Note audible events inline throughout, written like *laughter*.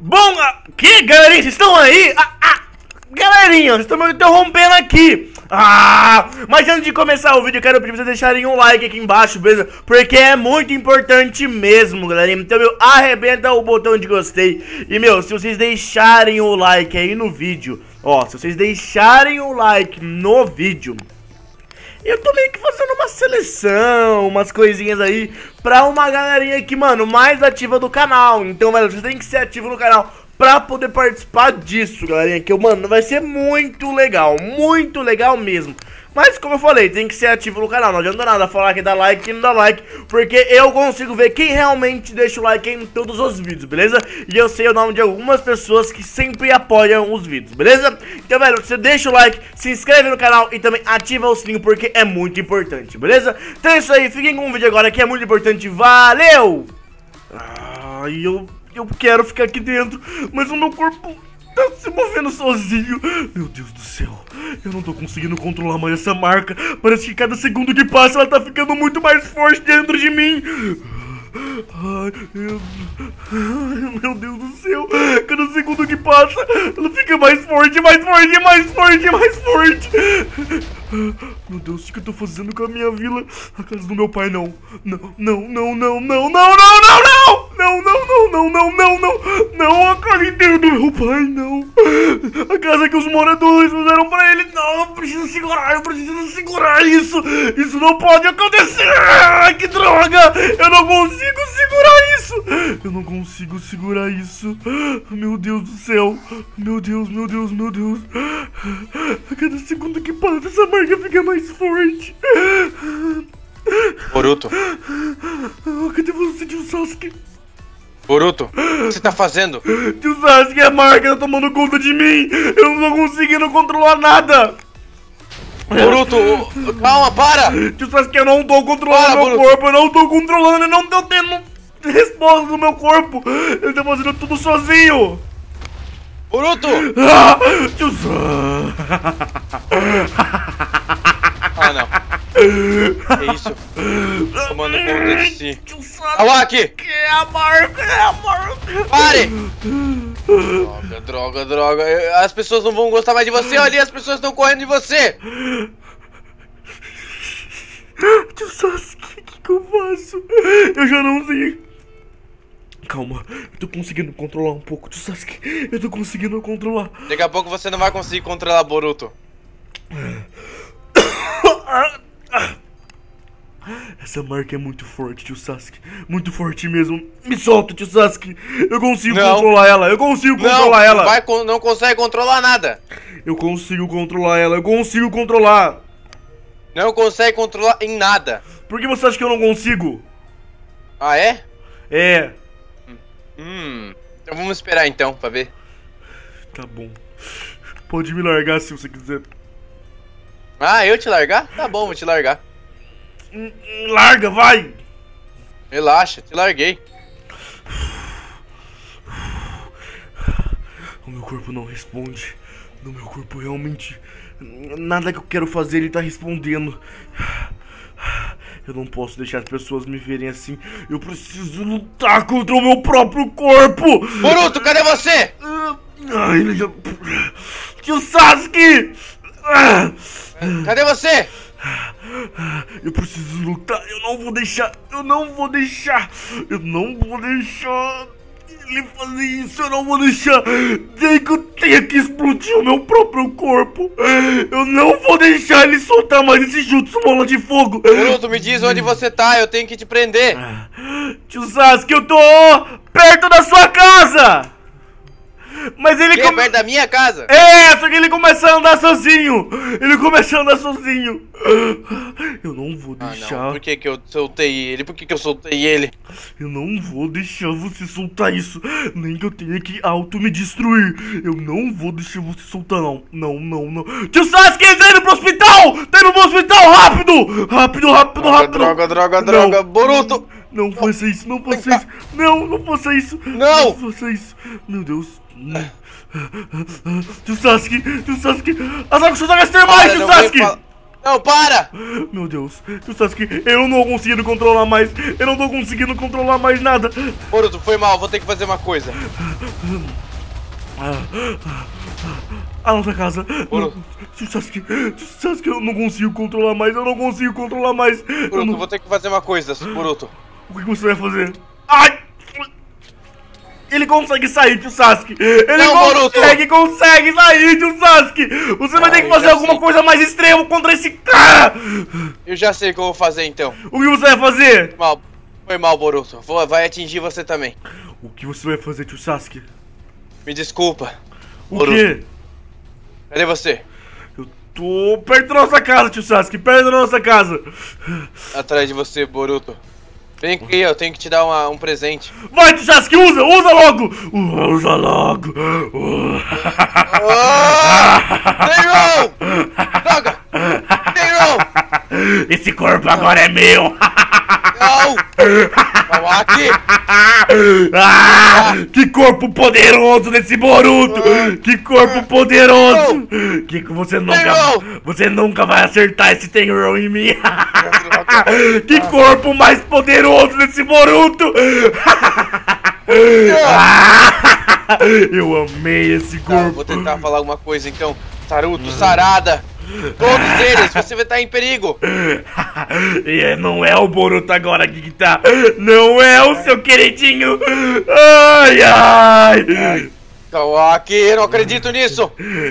Bom, ah, que galerinha, vocês estão aí? Ah, ah, galerinha, vocês estão me interrompendo aqui. Ah, mas antes de começar o vídeo, eu quero pedir pra vocês deixarem um like aqui embaixo, beleza? Porque é muito importante mesmo, galerinha. Então, meu, arrebenta o botão de gostei. E, meu, se vocês deixarem o like aí no vídeo, ó, se vocês deixarem o like no vídeo, eu tô meio que fazendo uma seleção, umas coisinhas aí pra uma galerinha aqui, mano, mais ativa do canal. Então, velho, vocês têm que ser ativo no canal pra poder participar disso, galerinha. Que, mano, vai ser muito legal, muito legal mesmo. Mas como eu falei, tem que ser ativo no canal, não adianta nada falar que dá like e não dá like, porque eu consigo ver quem realmente deixa o like em todos os vídeos, beleza? E eu sei o nome de algumas pessoas que sempre apoiam os vídeos, beleza? Então, velho, você deixa o like, se inscreve no canal e também ativa o sininho porque é muito importante, beleza? Então é isso aí, fiquem com o vídeo agora que é muito importante, valeu! Ai, eu, eu quero ficar aqui dentro, mas o meu corpo tá se movendo sozinho. Meu Deus do céu. Eu não tô conseguindo controlar mais essa marca. Parece que cada segundo que passa ela tá ficando muito mais forte dentro de mim. Ai, meu... meu Deus do céu. Cada segundo que passa, ela fica mais forte, mais forte, mais forte, mais forte. Meu Deus, o que eu tô fazendo com a minha vila? A casa do meu pai, não. Não, não, não, não, não, não, não, não, não! Não, não, não, não, não, não, não! Não, a casa inteira do meu pai, não! A casa que os moradores fizeram pra ele, não! Eu preciso segurar, eu preciso segurar isso! Isso não pode acontecer! Ai, que droga! Eu não consigo segurar isso! Eu não consigo segurar isso! Meu Deus do céu! Meu Deus, meu Deus, meu Deus! A cada segundo que passa, essa marca fica mais forte! Boruto, Ah, Cadê você, tio Sasuke? Boruto, o que você tá fazendo? Tio Sasuke, a marca tá tomando conta de mim! Eu não tô conseguindo controlar nada! Boruto, calma, para! Tio Sasuke, eu não tô controlando Para, meu Boruto. corpo, eu não tô controlando, eu não tô tendo resposta do meu corpo! Eu tô fazendo tudo sozinho! Boruto! Ah. *laughs* Que isso? Tomando conta de si. Tio Sasuke! Awaki! É a marca, é a marca! Pare! Droga, droga, droga. As pessoas não vão gostar mais de você. Olha ali, as pessoas estão correndo de você. Tio Sasuke, o que, que eu faço? Eu já não sei. Calma, eu tô conseguindo controlar um pouco, tio Sasuke. Eu tô conseguindo controlar. Daqui a pouco você não vai conseguir controlar Boruto. Essa marca é muito forte, tio Sasuke. Muito forte mesmo. Me solta, tio Sasuke. Eu consigo Não. controlar ela. Eu consigo Não, controlar ela. vai, não consegue controlar nada. Eu consigo controlar ela. Eu consigo controlar. Não consegue controlar em nada. Por que você acha que eu não consigo? Ah, é? É. Hum. Então vamos esperar então, pra ver. Tá bom. Pode me largar se você quiser. Ah, eu te largar? Tá bom, vou te largar. Larga, vai! Relaxa, te larguei. O meu corpo não responde. O meu corpo realmente. Nada que eu quero fazer ele tá respondendo. Eu não posso deixar as pessoas me verem assim. Eu preciso lutar contra o meu próprio corpo! Boruto, cadê você? Ai, ele já. Tio Sasuke! Cadê você? Eu preciso lutar, eu não vou deixar, eu não vou deixar, eu não vou deixar ele fazer isso, eu não vou deixar, nem que eu tenha que explodir o meu próprio corpo, eu não vou deixar ele soltar mais esse jutsu mola de fogo. Boruto, me diz onde você tá, eu tenho que te prender. Tio Sasuke, eu tô perto da sua casa! Mas ele Que come- perto da minha casa? É, só que ele começa a andar sozinho! Ele começa a andar sozinho! Eu não vou Ah, deixar. não. Por que, que eu soltei ele? Por que, que eu soltei ele? Eu não vou deixar você soltar isso. Nem que eu tenha que auto me destruir. Eu não vou deixar você soltar, não. Não, não, não. Tio Sasuke, tá indo pro hospital! Tá indo pro hospital, rápido! Rápido, rápido, Droga, rápido! droga, droga, Não. droga. Boruto! Não faça isso, não faça isso. Não, não faça isso. Não. Não faça isso. Meu Deus. Tio Sasuke, tio Sasuke. As águas são águas termais, Para, tio Sasuke. Não, para! Meu Deus, tio Sasuke, eu não tô conseguindo controlar mais. Eu não tô conseguindo controlar mais nada. Boruto, foi mal, vou ter que fazer uma coisa. A nossa casa. Boruto. Tio Sasuke, tio Sasuke, eu não consigo controlar mais. Eu não consigo controlar mais. Boruto, não- vou ter que fazer uma coisa, Boruto. O que você vai fazer? Ai! Ele consegue sair, tio Sasuke! Ele Não, Boruto! consegue, consegue sair, tio Sasuke! Você vai ter Ah, que eu fazer alguma sei. coisa mais extrema contra esse cara! Eu já sei o que eu vou fazer então. O que você vai fazer? Mal, foi mal, Boruto. Vou, vai atingir você também. O que você vai fazer, tio Sasuke? Me desculpa. O Boruto. quê? Cadê você? Eu tô perto da nossa casa, tio Sasuke, perto da nossa casa! Atrás de você, Boruto. Vem aqui, eu tenho que te dar uma- um presente. Vai, tio Sasuke, usa, usa logo! Uh, Usa logo! Uh. Oh! Tenrou! Droga! Tenrou! Esse corpo agora é meu! Não! *laughs* Ah, que corpo poderoso desse Boruto! Que corpo poderoso! Que você nunca, você nunca vai acertar esse Tenrou em mim! *laughs* Que corpo mais poderoso desse Boruto! Ah, *laughs* Eu amei esse Tá, vou corpo! tentar falar alguma coisa então. Saruto, Sarada! Todos eles, você vai estar em perigo! *laughs* E não é o Boruto agora que tá! Não é o seu queridinho! Ai, ai! Kawaki, eu não acredito nisso!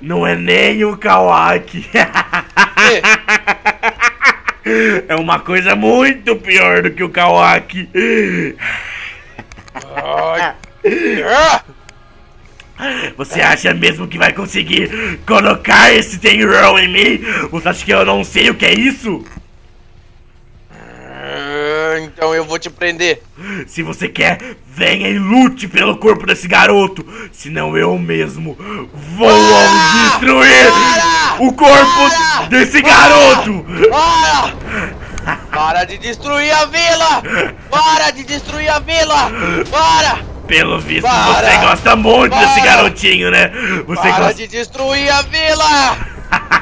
Não é nem o Kawaki! *laughs* É uma coisa muito pior do que o Kawaki! Ai. *laughs* Ah! Você acha mesmo que vai conseguir colocar esse Tenryou em mim? Você acha que eu não sei o que é isso? Ah, Então eu vou te prender. Se você quer, venha e lute pelo corpo desse garoto. Senão eu mesmo vou Para! destruir Para! o corpo Para! desse garoto. Para! Para de destruir a vila! Para de destruir a vila! Para! Pelo visto, Para! você gosta muito desse Para! garotinho, né? Você Para gosta. de destruir a vila!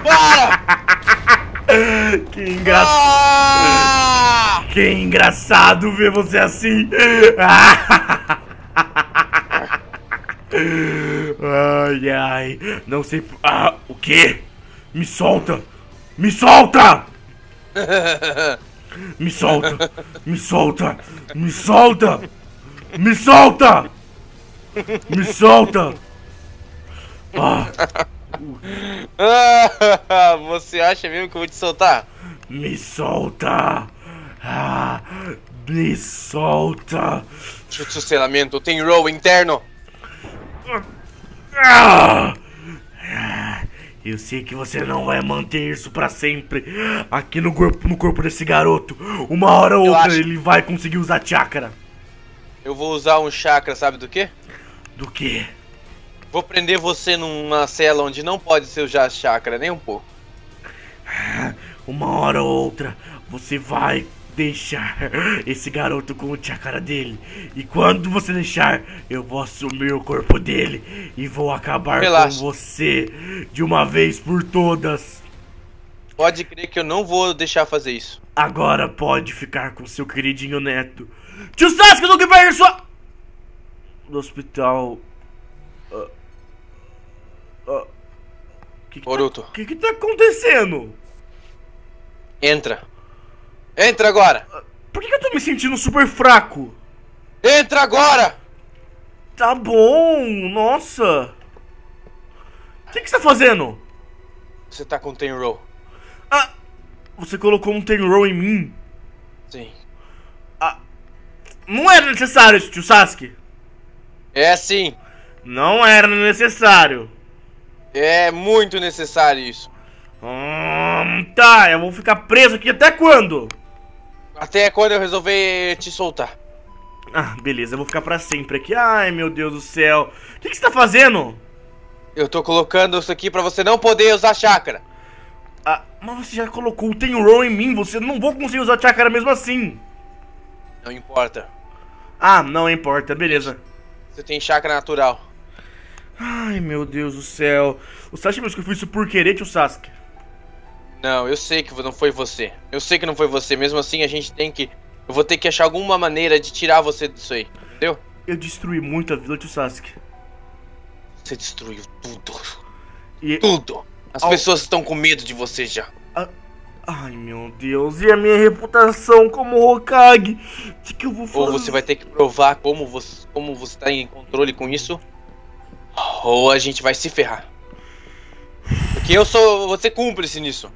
Para! *laughs* Que engraçado. Ah! Que engraçado ver você assim. *laughs* Ai, ai. Não sei. Ah, o quê? Me solta! Me solta! *laughs* Me solta! Me solta! Me solta! Me solta! Me solta! Ah, Ah, *laughs* Você acha mesmo que eu vou te soltar? me solta! Ah, me solta! Chute selamento, tem roll interno. Ah! Ah, Eu sei que você não vai manter isso pra sempre aqui no corpo, no corpo desse garoto. Uma hora ou outra acho- ele vai conseguir usar chakra. Eu vou usar um chakra, sabe do quê? Do que? Vou prender você numa cela onde não pode ser usar chakra, nem um pouco. Uma hora ou outra você vai deixar esse garoto com o chakra dele. E quando você deixar, eu vou assumir o corpo dele e vou acabar Relaxa. com você de uma vez por todas. Pode crer que eu não vou deixar fazer isso. Agora pode ficar com seu queridinho neto. Tio Sasuke, do que perde sua... No hospital... Ah, ah, que que, tá, Boruto, que que tá acontecendo? entra. Entra agora! Por que, que eu tô me sentindo super fraco? Entra agora! Tá bom, nossa. O que, que você tá fazendo? Você tá com ten roll. Ah, você colocou um Tenrou em mim. Sim. Não era necessário isso, tio Sasuke. É sim. Não era necessário. É muito necessário isso. Hum, tá, eu vou ficar preso aqui até quando? Até quando eu resolver te soltar. Ah, beleza, eu vou ficar pra sempre aqui. Ai, meu Deus do céu. O que, que você tá fazendo? Eu tô colocando isso aqui pra você não poder usar chakra. Ah, mas você já colocou o Tenrou em mim, você não vou conseguir usar chakra mesmo assim. Não importa. Ah, não importa, beleza. Você tem chakra natural. Ai, meu Deus do céu. Você acha mesmo que eu fiz isso por querer, tio Sasuke? Não, eu sei que não foi você. Eu sei que não foi você. Mesmo assim, a gente tem que. Eu vou ter que achar alguma maneira de tirar você disso aí. Entendeu? Eu destruí muito a Vila de Sasuke. Você destruiu tudo. E... Tudo. As pessoas estão com medo de você já. Ai, meu Deus. E a minha reputação como Hokage? De que eu vou fazer? Ou você vai ter que provar como você, como você tá em controle com isso. Ou a gente vai se ferrar. Porque eu sou. Você cúmplice nisso.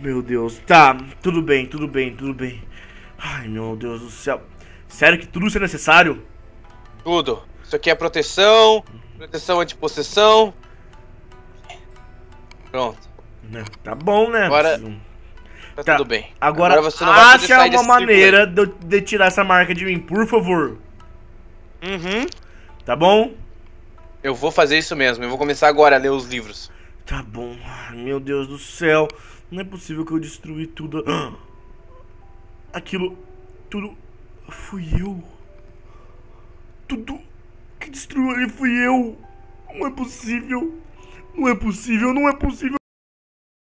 Meu Deus. Tá, tudo bem, tudo bem, tudo bem. Ai, meu Deus do céu. Sério que tudo isso é necessário? Tudo. Isso aqui é proteção. Proteção anti-possessão. Pronto. Né, Tá bom, né? Agora- Tá, Tá, tudo bem. Agora, você não vai acha uma maneira de, de tirar essa marca de mim, por favor. Uhum. Tá bom? Eu vou fazer isso mesmo. Eu vou começar agora a ler os livros. Tá bom. Meu Deus do céu. Não é possível que eu destruí tudo. *gasps* Aquilo. Tudo. Fui eu. Tudo que destruiu ali fui eu. Não é possível. Não é possível, não é possível.